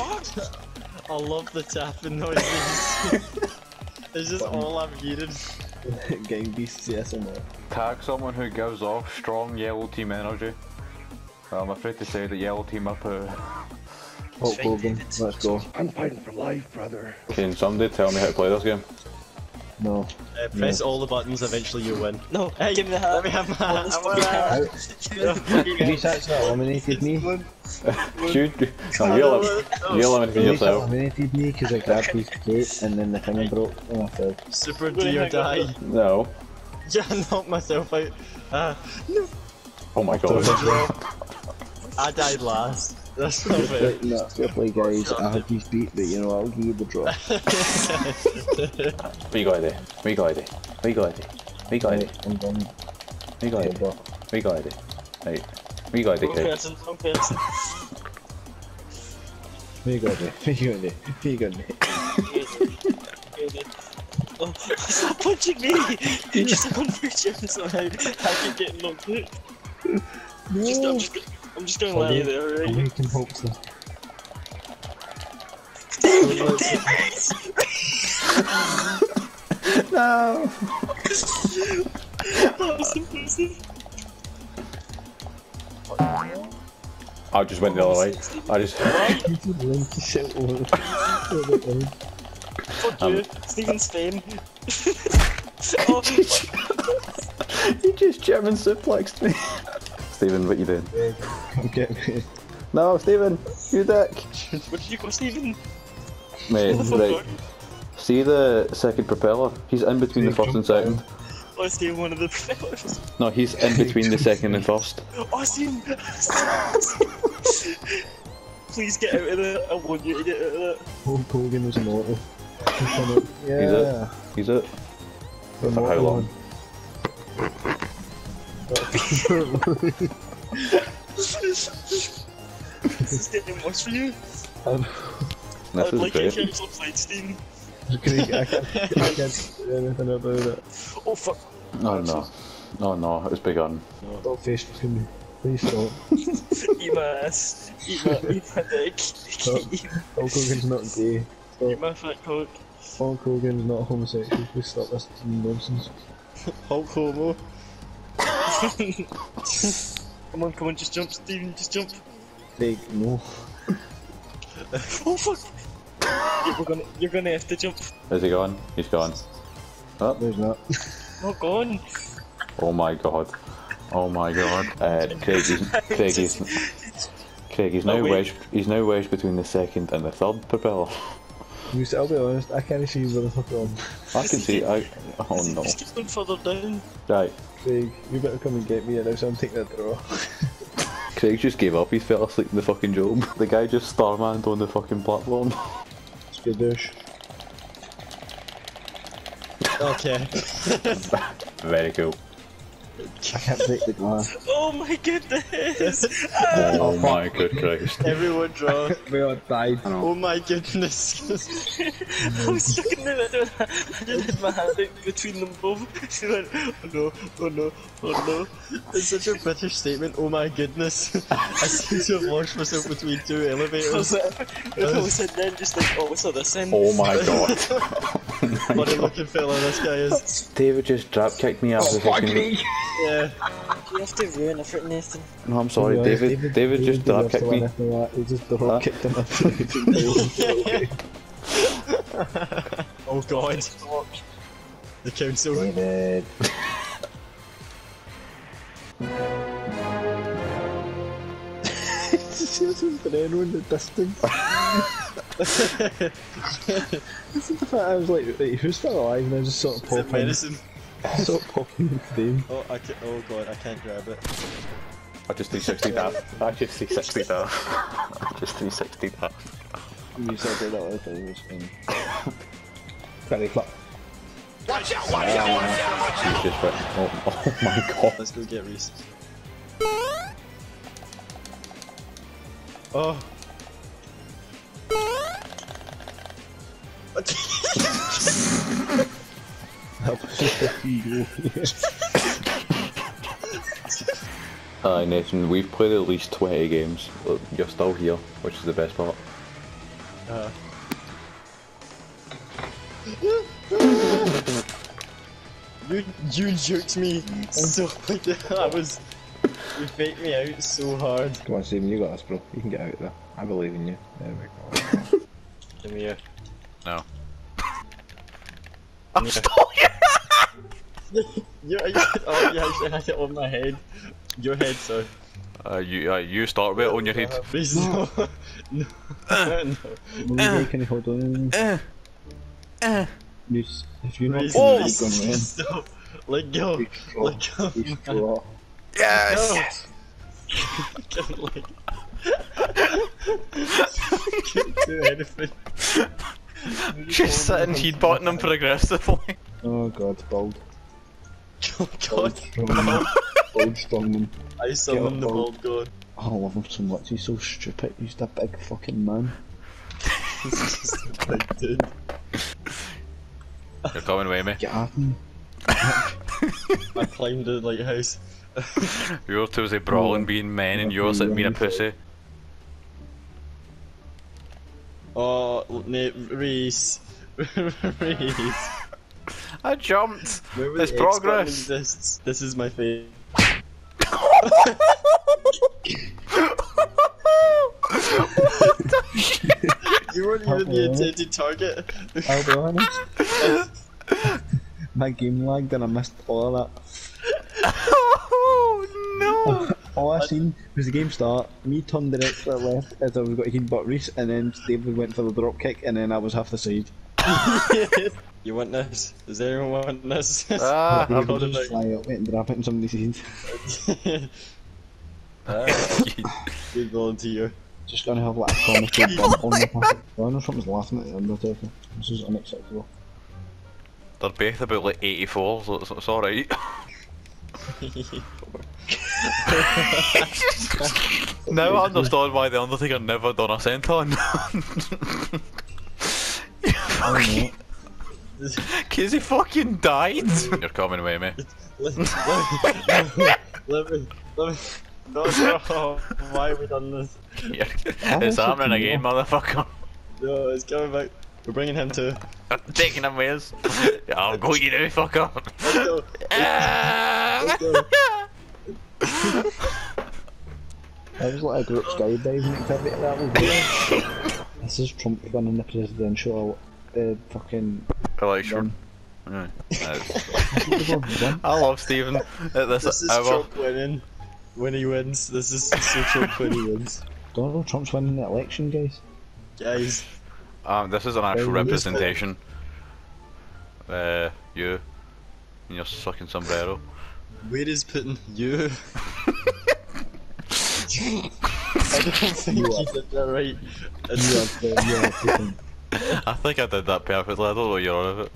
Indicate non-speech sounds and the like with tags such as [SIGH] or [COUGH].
I love the tapping noises. [LAUGHS] it's just all I'm hearing. [LAUGHS] Gang Beasts ASMR. Tag someone who gives off strong yellow team energy. I'm afraid to say that yellow team are poo. Hulk Hogan, let's go. I'm fighting for life, brother. Can somebody tell me how to play this game? No. Uh, press all the buttons, eventually you win. No, hey, give me the hat. Let me have my hat. I want fucking that. Reese actually eliminated me. [LAUGHS] Shoot! No, you elim- you eliminated Reese yourself. eliminated me because I grabbed his plate and then the thing broke and I fell. Super do or die. No. Yeah, I knocked myself out. Uh, Oh my god. [LAUGHS] I died last. That's not fair. Right, no, fair play guys, I had these beat but you know I'll give you the draw. [LAUGHS] What you got there? What you got there? What you got there? What you got there? Right, I'm done. What you got there? Yeah, but What you got there? Right. What you got there, Wrong kid? person, wrong person. Where you got there? Where you got there? Where you got there? Oh, stop punching me! You just [LAUGHS] conversion somehow. I keep getting knocked out. Just, I'm just, I'm just gonna lie there, I'm alright? making hopes though. [LAUGHS] No! That was impressive. I just went the other way. I just. Link shit over. Fuck um, you, Stephen Spain. [LAUGHS] [LAUGHS] oh, he just German suplexed me. Stephen, what you doing? Come get me. No, Stephen, you dick. [LAUGHS] where did you go, Stephen? Mate, [LAUGHS] right. See the second propeller? He's in between the first and second. I see one of the propellers. No, he's in [LAUGHS] between the second and first. Oh, I see him. Please get out of there. I want you to get out of there. Hulk Hogan was immortal. Yeah. He's it. For how long? This is getting worse for you. Um, This I'd is like you great. to cancel flight, [LAUGHS] Stephen. I can't, I can't do anything about it. Oh, fuck. Oh no. Oh no, it's begun. Stop face me. Please stop. Eat my ass. Eat my, eat my dick. eat, Hulk Hogan's not gay. eat my fat cock. Hulk Hogan's not homosexual. Please stop this nonsense. Hulk Homo. [LAUGHS] Come on, come on, just jump, Stephen, just jump. Craig, no. [LAUGHS] Oh, fuck. Yeah, we're gonna, you're gonna have to jump. Is he gone? He's gone. Oh, There's not. Not gone. oh my god. Oh my god. Uh, Craig is Craig is [LAUGHS] Craig he's now Oh, wedged he's now wedged between the second and the third propeller. You see, I'll be honest, I can't see where the fuck I'm. I can see I oh no. Just keep going further down. Right. Craig, you better come and get me and else I'm taking that draw. [LAUGHS] Craig just gave up, he fell asleep in the fucking job. [LAUGHS] The guy just starmaned on the fucking platform. Skadoosh. Okay. [LAUGHS] Very cool. I can't break the glass. [LAUGHS] Oh my goodness! Oh my good Christ. Everyone draw. [LAUGHS] We all died. Oh my goodness. [LAUGHS] I was stuck in the middle. I just had my hand between them both. She went, oh no, oh no, oh no. It's such a British statement. Oh my goodness. I seem to have launched myself between two I elevators. was, I was sitting there just like, oh, what's all this in? Oh my god. [LAUGHS] Funny looking fella this guy is. David just drop kicked me out of oh, the fucking Yeah. You have to ruin it for Nathan. No, I'm sorry, To be honest, David David just drop kicked me. after. He just drop Huh? kicked him after [LAUGHS] Oh god. The council. David. [LAUGHS] This is Breno in the distance. this is the fact I was like, wait, who's still alive? And I just sort of pop in, medicine? sort of pop in the frame. Oh, I can, oh god, I can't grab it. I just 360 that. I just 360 that. I just 360 that. You said that thing was in. Very flop. He's just went, oh, oh my god. Let's go get Reese. Oh. That was just a hero. Aye, Nathan, we've played at least 20 games. but You're still here, which is the best part. Uh. [LAUGHS] you you juked me so [LAUGHS] I was you faked me out so hard. Come on, Steven, you got this, bro. You can get out of there. I believe in you. There we go. Give me here. No. [LAUGHS] I'm You, [LAUGHS] you, oh, you actually had it on my head. Your head, sir. Uh, you, uh, you start with it on your head. Please no. No. [LAUGHS] no. Maybe can you hold on? Eh. Eh. You, s- if you're not Please, Oh! please, stop. Let go. Big straw. Let go. Big. Yes! Can't like. Can't do anything. She's sitting headbutting him progressively. Oh god, bald. Oh god. strongman. Bald strongman. I summon the bald. bald god. Oh, I love him so much. He's so stupid. He's the big fucking man. He's just a big dude. You're coming with me. Get at him. I climbed the lighthouse. [LAUGHS] You're two is a brawling being men and you're sitting being a pussy. Oh, Nate, Reese. [LAUGHS] Reese. I jumped! Remember It's the progress. exists. This is my fate. [LAUGHS] You weren't even the intended target. I'll be honest. My game lagged and I missed all of that. Oh no! All I seen was the game start, me turn directly left as I was going to headbutt Reese, and then David went for the drop kick, and then I was half the side. [LAUGHS] you want this? Does anyone want this? Ah, [LAUGHS] David hold it just back. fly up and drop it in somebody's head. [LAUGHS] Good volunteer. Just gonna have like a comical bump on the path. I know something's laughing at the Undertaker. This is unacceptable. They're both about like 84, so it's, it's alright. [LAUGHS] now I understand why The Undertaker never done a senton. I [LAUGHS] Cause he fucking died! You're coming with me. [LAUGHS] let, let, me, let me, let me. No, no, why have we done this? You're, it's happening again, know. motherfucker. No, it's coming back. We're bringing him to. I'm taking him with us. I'll go you now, fucker. Let's go. Ah. That was like a group skydiving activity that was weird. This is Trump winning the presidential uh, fucking Election. Yeah. That's- one. I love Stephen at this, This is ever. Trump winning. When he wins, this is so Trump when he wins. Donald Trump's winning the election, guys. Guys, Um, this is an actual Very useful. representation. Uh, you. In your fucking sombrero. Where is putting you? I don't think You you did that right. You are, you are [LAUGHS] I think I did that perfectly. I don't know what you're on about.